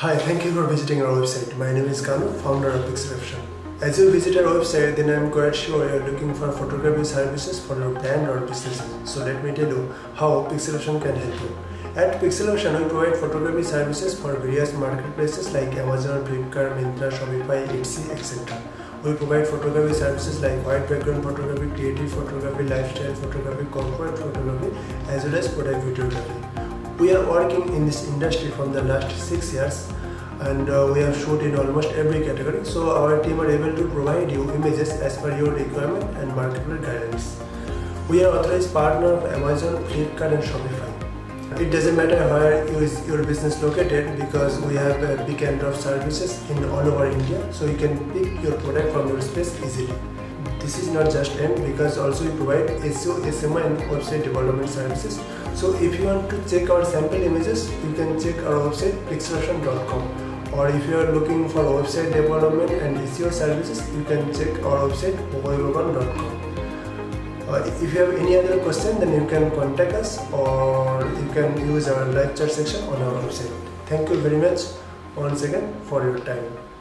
Hi, thank you for visiting our website. My name is Kanu, founder of Pixel Caption. As you visit our website, then I'm quite sure you're looking for photography services for your brand or business. So let me tell you how Pixel Caption can help you. At Pixel Caption, we provide photography services for various marketplaces like Amazon, Flipkart, Myntra, Shopify, Etsy, etc. We provide photography services like white background photography, creative photography, lifestyle photography, corporate photography, as well as product videography. We are working in this industry from the last six years and uh, we have shot in almost every category so our team are able to provide you images as per your requirement and marketplace guidelines. We are authorized partner of Amazon, Flipkart and Shopify. It doesn't matter where you is your business located because we have a big end of services in all over India so you can pick your product from your space easily. This is not just end because also we provide SEO, SMO and website development services. So if you want to check our sample images, you can check our website pixelcaption.com or if you are looking for website development and SEO services, you can check our website mobileoban.com. Uh, if you have any other question, then you can contact us or you can use our live chat section on our website. Thank you very much once again for your time.